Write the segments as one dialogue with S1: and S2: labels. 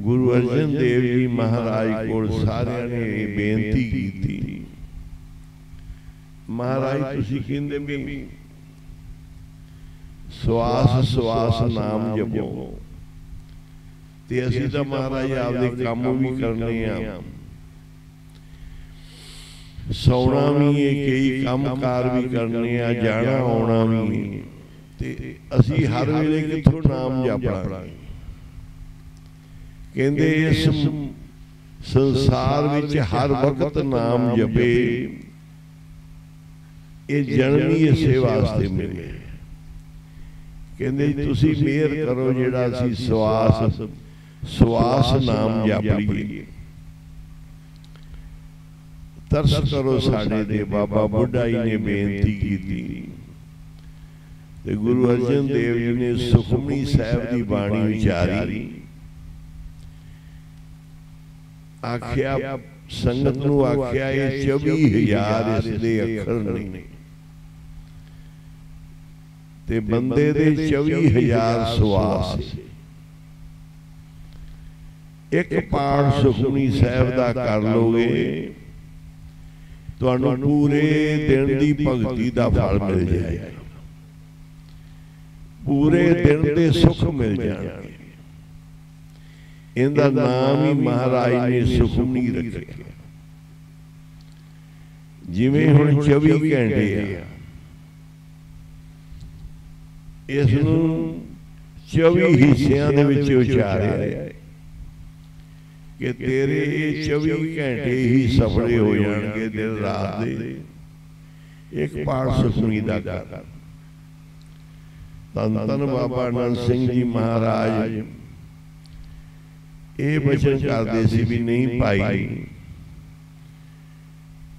S1: ਗੁਰੂ ਅਰਜਨ ਦੇਵ ਜੀ ਮਹਾਰਾਜ ਕੋਲ ਸਾਰਿਆਂ ਨੇ ਇਹ ਬੇਨਤੀ ਕੀਤੀ। ਮਹਾਰਾਜ ਤੁਸੀਂ ਕਹਿੰਦੇ ਵੀ ਸਵਾਸ ਸਵਾਸ ਨਾਮ ਜਪੋ। ਤੇ ਅਸੀਂ ਤਾਂ ਮਹਾਰਾਜ ਆਪਦੇ ਕੰਮ ਵੀ ਕਰਨੇ ਆ। ਸੌਣਾ ਵੀ ਹੈ ਕਈ ਕੰਮਕਾਰ ਵੀ ਕਰਨੇ ਆ ਜਾਣਾ ਆਉਣਾ ਵੀ। ਤੇ ਅਸੀਂ ਹਰ ਵੇਲੇ ਕਿੱਥੋਂ ਨਾਮ ਜਪਣਾ? ਕਹਿੰਦੇ ਇਸ ਸੰਸਾਰ ਵਿੱਚ ਹਰ ਵਕਤ ਨਾਮ ਜਪੇ। ਇਹ ਜਨਮ ਇਸੇ ਵਾਸਤੇ ਮਿਲੇ। ਕਹਿੰਦੇ ਤੁਸੀਂ ਮਿਹਰ ਕਰੋ ਜਿਹੜਾ ਅਸੀਂ ਸਵਾਸ ਸਵਾਸ ਨਾਮ ਜਪ ਲਈਏ। ਤਰਸ ਕਰੋ ਸਾਡੇ ਤੇ ਬਾਬਾ ਬੁੱਢਾ ਜੀ ਨੇ ਬੇਨਤੀ ਕੀਤੀ। ਤੇ ਗੁਰੂ ਅਰਜਨ ਦੇਵ ਜੀ ਨੇ ਸੁਖਮਨੀ ਸਾਹਿਬ ਦੀ ਬਾਣੀ ਵਿਚਾਰੀ। ਆਖਿਆ ਸੰਗਤ ਨੂੰ ਆਖਿਆ ਇਹ 24000 ਇਸ ਦੇ ਅੱਖਰ ਨੇ। ਤੇ ਬੰਦੇ ਦੇ 24000 ਸਵਾਸ ਇੱਕ ਪਾਠ ਸੁਖਮਨੀ ਸਾਹਿਬ ਦਾ ਕਰ ਲੋਗੇ। ਤੁਹਾਨੂੰ ਪੂਰੇ ਦਿਨ ਦੀ ਭਗਤੀ ਦਾ ਫਲ ਮਿਲ ਜਾਏਗਾ ਪੂਰੇ ਦਿਨ ਦੇ ਸੁੱਖ ਮਿਲ ਜਾਣਗੇ। ਇਹਦਾ ਨਾਮ ਹੀ ਮਹਾਰਾਜ ਨੇ ਸੁਖਮਨੀ ਰੱਖਿਆ। ਜਿਵੇਂ ਹੁਣ 24 ਘੰਟੇ ਆ। ਇਸ ਨੂੰ 24 ਹਿੱਸਿਆਂ ਦੇ ਵਿੱਚ ਉਚਾਰਿਆ। ਕਿ ਤੇਰੇ ਇਹ 24 ਘੰਟੇ ਹੀ ਸਫਲੇ ਹੋ ਜਾਣਗੇ ਦਿਨ ਰਾਤ ਦੇ। ਇੱਕ ਪਾਠ ਸੁਖਮਨੀ ਦਾ ਕਰ। ਤਨ ਤਨ ਬਾਬਾ ਨਾਨਕ ਸਿੰਘ ਜੀ ਮਹਾਰਾਜ। ਇਹ ਬਚਨ ਕਰਦੇ ਸੀ ਵੀ ਨਹੀਂ ਭਾਈ।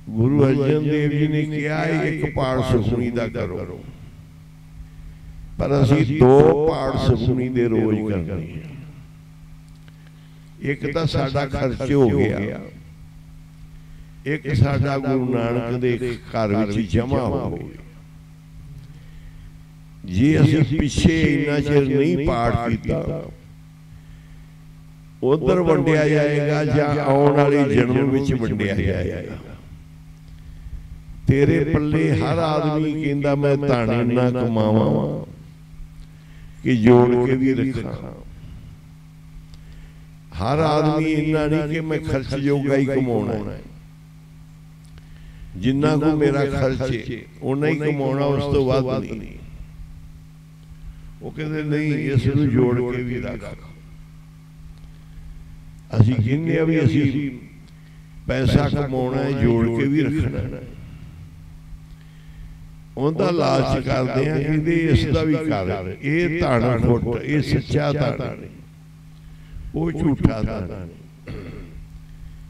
S1: ਗੁਰੂ ਅਰਜਨ ਦੇਵ ਜੀ ਨੇ ਕਿਹਾ ਇੱਕ ਪਾਠ ਸੁਖਮਨੀ ਦਾ ਕਰੋ। ਪਰ ਅਸੀਂ ਦੋ ਪਾਠ ਸੁਖਮਨੀ ਦੇ ਰੋਜ਼ ਕਰਨੇ ਆ ਇੱਕ ਤਾਂ ਸਾਡਾ ਖਰਚ ਹੋ ਗਿਆ। ਇੱਕ ਸਾਡਾ ਗੁਰੂ ਨਾਨਕ ਦੇ ਘਰ ਵਿੱਚ ਜਮਾ ਹੋ ਗਿਆ। ਜੇ ਅਸੀਂ ਪਿੱਛੇ ਇੰਨਾ ਚਿਰ ਨਹੀਂ ਪਾਠ ਕੀਤਾ ਉਧਰ ਵੰਡਿਆ ਜਾਏਗਾ ਜਾਂ ਆਉਣ ਵਾਲੇ ਜਨਮ ਵਿੱਚ ਵੰਡਿਆ ਜਾਏਗਾ। ਤੇਰੇ ਪੱਲੇ ਹਰ ਆਦਮੀ ਕਹਿੰਦਾ ਮੈਂ ਧਾਣੇ ਨਾ ਕਮਾਵਾਂ। ਕਿ ਜੋੜ ਕੇ ਵੀ ਰੱਖਾਂ। ਹਰ ਆਦਮੀ ਇੰਨਾ ਨਹੀਂ ਕਿ ਮੈਂ ਖਰਚ ਜੋਗਾ ਹੀ ਕਮਾਉਣਾ ਜਿੰਨਾ ਕੋ ਮੇਰਾ ਖਰਚ ਹੈ ਉਹਨਾਂ ਹੀ ਕਮਾਉਣਾ ਉਸ ਤੋਂ ਵੱਧ ਨਹੀਂ। ਉਹ ਕਹਿੰਦੇ ਨਹੀਂ ਇਸ ਨੂੰ ਜੋੜ ਕੇ ਵੀ ਰੱਖ। ਅਸੀਂ ਕਹਿੰਦੇ ਆ ਵੀ ਅਸੀਂ ਪੈਸਾ ਕਮਾਉਣਾ ਹੈ ਜੋੜ ਕੇ ਵੀ ਰੱਖਣਾ ਹੈ। ਉਹਦਾ ਲਾਲਚ ਕਰਦੇ ਆ ਕਹਿੰਦੇ ਇਸ ਦਾ ਵੀ ਕਰ ਇਹ ਧਾਣਾ ਖੋਟ ਇਹ ਸੱਚਾ ਧਾਣਾ ਉਹ ਝੂਠਾ ਧਾਣਾ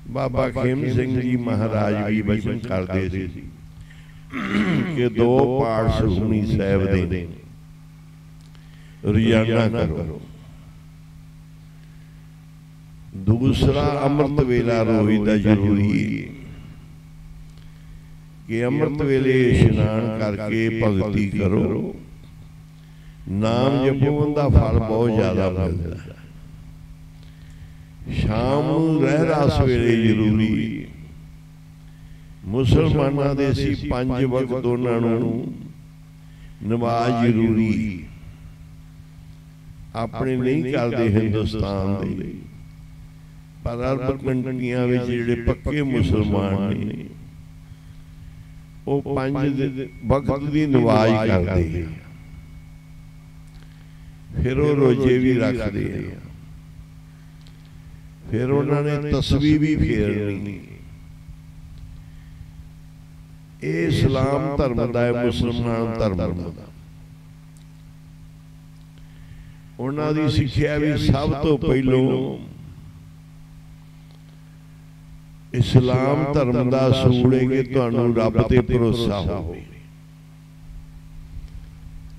S1: ਬਾਬਾ ਖੇਮ ਸਿੰਘ ਜੀ ਮਹਾਰਾਜ ਵੀ ਬਚਨ ਕਰਦੇ ਸੀ। ਕਿ ਦੋ ਪਾਠ ਸਾਹਿਬ ਦੇ ਰੋਜ਼ਾਨਾ ਕਰੋ। ਦੂਸਰਾ ਅੰਮ੍ਰਿਤ ਵੇਲਾ ਰੋਈ ਦਾ ਜ਼ਰੂਰੀ। ਹੈ ਕਿ ਅੰਮ੍ਰਿਤ ਵੇਲੇ ਇਸ਼ਨਾਨ ਕਰਕੇ ਭਗਤੀ ਕਰੋ। ਨਾਮ ਜਪੋ ਦਾ ਫਲ ਬਹੁਤ ਜ਼ਿਆਦਾ ਮਿਲਦਾ। ਸ਼ਾਮ ਨੂੰ ਰਹਿ ਰਾਸ ਵੇਲੇ ਜ਼ਰੂਰੀ। ਮੁਸਲਮਾਨਾਂ ਦੇ ਸੀ ਪੰਜ ਵਕਤ ਉਹਨਾਂ ਨੂੰ ਨਮਾਜ਼ ਜ਼ਰੂਰੀ। ਆਪਣੇ ਨਹੀਂ ਕਰਦੇ ਹਿੰਦੁਸਤਾਨ ਦੇ। ਪਰ ਅਰਬ ਕੰਟਰੀਆਂ ਵਿੱਚ ਜਿਹੜੇ ਪੱਕੇ ਮੁਸਲਮਾਨ ਨੇ। ਉਹ ਪੰਜ ਵਕਤ ਦੀ ਨਮਾਜ਼ ਕਰਦੇ ਆ। ਫਿਰ ਉਹ ਰੋਜੇ ਵੀ ਰੱਖਦੇ ਆ। ਫਿਰ ਉਹਨਾਂ ਨੇ ਤਸਵੀਰ ਵੀ ਫੇਰਨੀ ਇਹ ਇਸਲਾਮ ਧਰਮ ਦਾ ਹੈ ਮੁਸਲਮਾਨ ਧਰਮ ਦਾ। ਉਹਨਾਂ ਦੀ ਸਿੱਖਿਆ ਵੀ ਸਭ ਤੋਂ ਪਹਿਲੋਂ ਇਸਲਾਮ ਧਰਮ ਦਾ ਅਸੂਲ ਹੈ ਕਿ ਤੁਹਾਨੂੰ ਰੱਬ ਤੇ ਭਰੋਸਾ ਹੋਵੇ।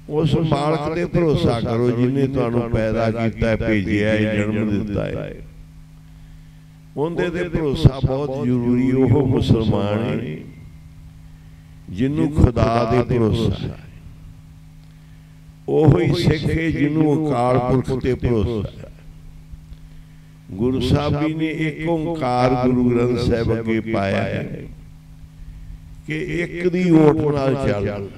S1: ਉਸ ਮਾਲਕ ਤੇ ਭਰੋਸਾ ਕਰੋ ਜਿਨੇ ਤੁਹਾਨੂੰ ਪੈਦਾ ਕੀਤਾ ਹੈ ਭੇਜਿਆ ਹੈ ਜਨਮ ਦਿੱਤਾ ਹੈ। ਉਹਦੇ ਤੇ ਭਰੋਸਾ ਬਹੁਤ ਜ਼ਰੂਰੀ ਉਹ ਮੁਸਲਮਾਨ ਹੈ। ਜਿਹਨੂੰ ਖੁਦਾ ਦੇ ਭਰੋਸਾ ਹੈ। ਉਹ ਹੀ ਸਿੱਖ ਹੈ ਜਿਹਨੂੰ ਅਕਾਲ ਪੁਰਖ ਤੇ ਭਰੋਸਾ ਹੈ। ਗੁਰੂ ਸਾਹਿਬ ਜੀ ਨੇ ਇੱਕ ਓੰਕਾਰ ਗੁਰੂ ਗ੍ਰੰਥ ਸਾਹਿਬ ਅੱਗੇ ਪਾਇਆ ਹੈ ਕਿ ਇੱਕ ਦੀ ਓਟ ਨਾਲ ਚੱਲ।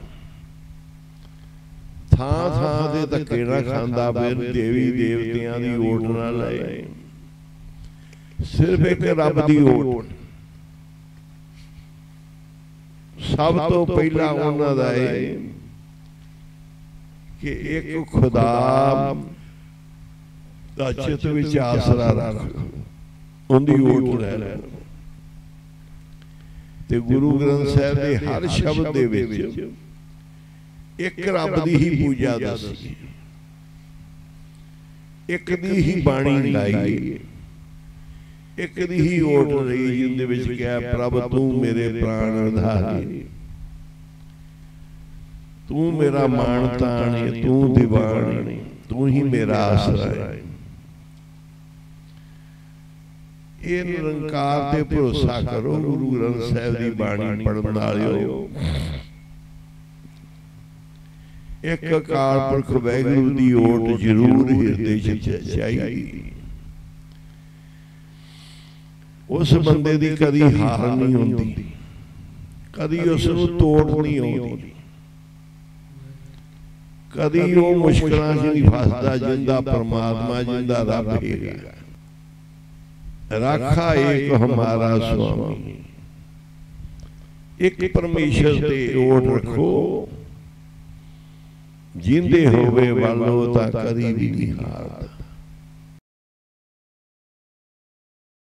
S1: ਥਾਂ ਥਾਂ ਦੇ ਧੱਕੇ ਨਾ ਖਾਂਦਾ ਫਿਰ ਦੇਵੀ ਦੇਵਤਿਆਂ ਦੀ ਓਟ ਨਾਲ ਲੈ ਸਿਰਫ ਇੱਕ ਰੱਬ ਦੀ ਓਟ। ਸਭ ਤੋਂ ਪਹਿਲਾਂ ਉਹਨਾਂ ਦਾ ਹੈ ਕਿ ਇੱਕ ਖੁਦਾ ਦਾ ਚਿੱਤ ਵਿੱਚ ਆਸਰਾ ਰੱਖ। ਉਹਦੀ ਓਟ ਲੈ ਲੈ ਤੇ ਗੁਰੂ ਗ੍ਰੰਥ ਸਾਹਿਬ ਦੇ ਹਰ ਸ਼ਬਦ ਦੇ ਵਿੱਚ ਇੱਕ ਰੱਬ ਦੀ ਹੀ ਪੂਜਾ ਦੱਸੀ। ਇੱਕ ਦੀ ਹੀ ਬਾਣੀ ਗਾਈ ਇੱਕ ਦੀ ਹੀ ਓਟ ਰਹੀ ਜਿੰਦੇ ਵਿੱਚ ਕਿਹਾ ਪ੍ਰਭ ਤੂੰ ਮੇਰੇ ਪ੍ਰਾਣ ਆਧਾਰੀ ਤੂੰ ਮੇਰਾ ਮਾਣ ਤਾਣੇ ਤੂੰ ਦੀਵਾਨ ਤੂੰ ਹੀ ਮੇਰਾ ਆਸਰਾ ਹੈ ਇਹ ਨਿਰੰਕਾਰ ਤੇ ਭਰੋਸਾ ਕਰੋ, ਗੁਰੂ ਗ੍ਰੰਥ ਸਾਹਿਬ ਦੀ ਬਾਣੀ ਪੜਨ ਵਾਲਿਓ। ਇੱਕ ਅਕਾਲ ਪੁਰਖ ਵੈਗੁਰੂ ਦੀ ਓਟ ਜ਼ਰੂਰ ਹਿਰਦੇ 'ਚ ਚਾਹੀਦੀ ਉਸ ਬੰਦੇ ਦੀ ਕਦੀ ਹਾਰ ਨਹੀਂ ਹੁੰਦੀ, ਕਦੀ ਉਸ ਨੂੰ ਤੋੜ ਨਹੀਂ ਆਉਂਦੀ। ਕਦੀ ਉਹ ਮੁਸ਼ਕਲਾਂ 'ਚ ਨਹੀਂ ਫਸਦਾ, ਜਿੰਦਾ ਪਰਮਾਤਮਾ, ਜਿੰਦਾ ਰੱਬ ਹੈਗਾ। ਰਾਖਾ ਏਕ ਹਮਾਰਾ ਸੁਆਮੀ ਇੱਕ ਪਰਮੇਸ਼ਰ ਤੇ ਓਟ ਰੱਖੋ। ਜਿੰਦੇ ਹੋਵੇ ਵੱਲੋਂ ਤਾਂ ਕਦੀ ਵੀ ਨਹੀਂ ਹਾਰਦਾ।